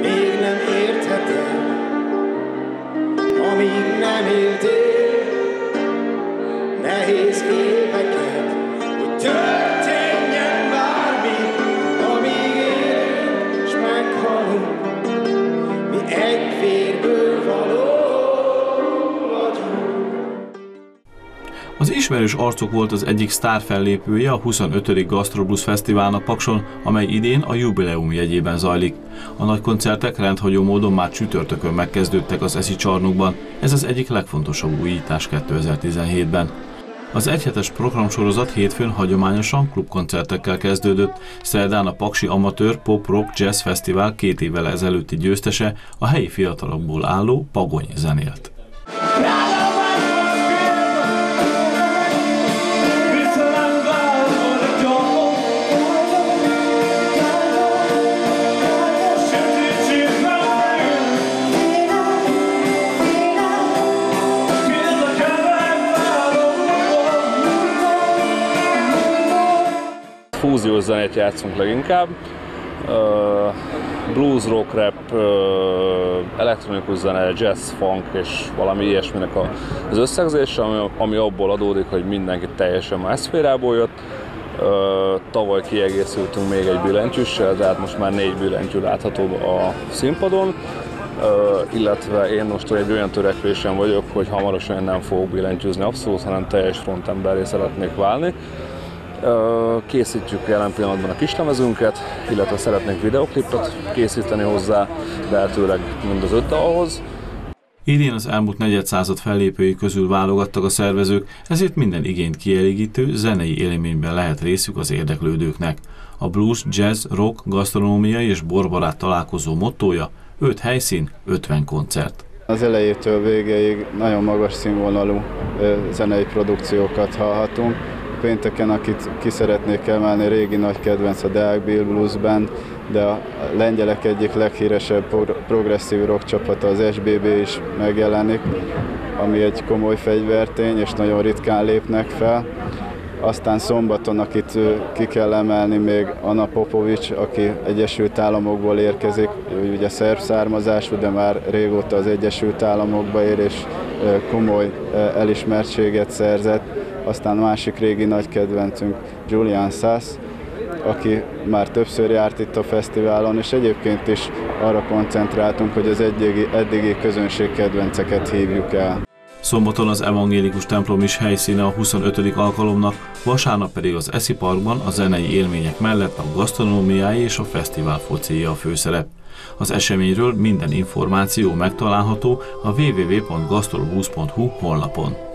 Még nem értheted, amíg nem éltél Az ismerős arcok volt az egyik sztár fellépője a 25. Gastrobus Fesztiválnak Pakson, amely idén a jubileum jegyében zajlik. A nagy koncertek rendhagyó módon már csütörtökön megkezdődtek az Eszi csarnokban, ez az egyik legfontosabb újítás 2017-ben. Az egyhetes programsorozat hétfőn hagyományosan klubkoncertekkel kezdődött, szerdán a Paksi Amatőr Pop Rock Jazz Fesztivál két évvel ezelőtti győztese, a helyi fiatalokból álló Pagony zenélt. Fúziós zenét játszunk leginkább. Blues, rock, rap, elektronikus zene, jazz, funk és valami ilyesminek az összegzése, ami, ami abból adódik, hogy mindenki teljesen más szférából jött. Tavaly kiegészültünk még egy billentyűssel, tehát most már négy billentyű látható a színpadon. Uh, illetve én most egy olyan törekvésen vagyok, hogy hamarosan nem fogok billentyűzni abszolút, hanem teljes frontemberré szeretnék válni. Készítjük jelen pillanatban a kislemezünket, illetve szeretnénk videoklipet készíteni hozzá, lehetőleg mind az öt dalhoz. Idén az elmúlt negyedszázad fellépői közül válogattak a szervezők, ezért minden igényt kielégítő zenei élményben lehet részük az érdeklődőknek. A blues, jazz, rock, gasztronómiai és borbarát találkozó mottója 5 helyszín, 50 koncert. Az elejétől végéig nagyon magas színvonalú zenei produkciókat hallhatunk. Pénteken, akit ki szeretnék emelni, régi nagy kedvenc a Deák Bill Blues Band, de a lengyelek egyik leghíresebb pro- progresszív rock csapata, az SBB is megjelenik, ami egy komoly fegyvertény, és nagyon ritkán lépnek fel. Aztán szombaton, akit ki kell emelni, még Anna Popovics, aki Egyesült Államokból érkezik, ugye szerb származású, de már régóta az Egyesült Államokba ér, és komoly elismertséget szerzett. Aztán másik régi nagy kedvencünk Julian Sass, aki már többször járt itt a fesztiválon, és egyébként is arra koncentráltunk, hogy az eddigi, eddigi közönség kedvenceket hívjuk el. Szombaton az evangélikus templom is helyszíne a 25. alkalomnak, vasárnap pedig az Eszi Parkban a zenei élmények mellett a gasztronómiái és a fesztivál focéja a főszerep. Az eseményről minden információ megtalálható a www.gastrobus.hu honlapon.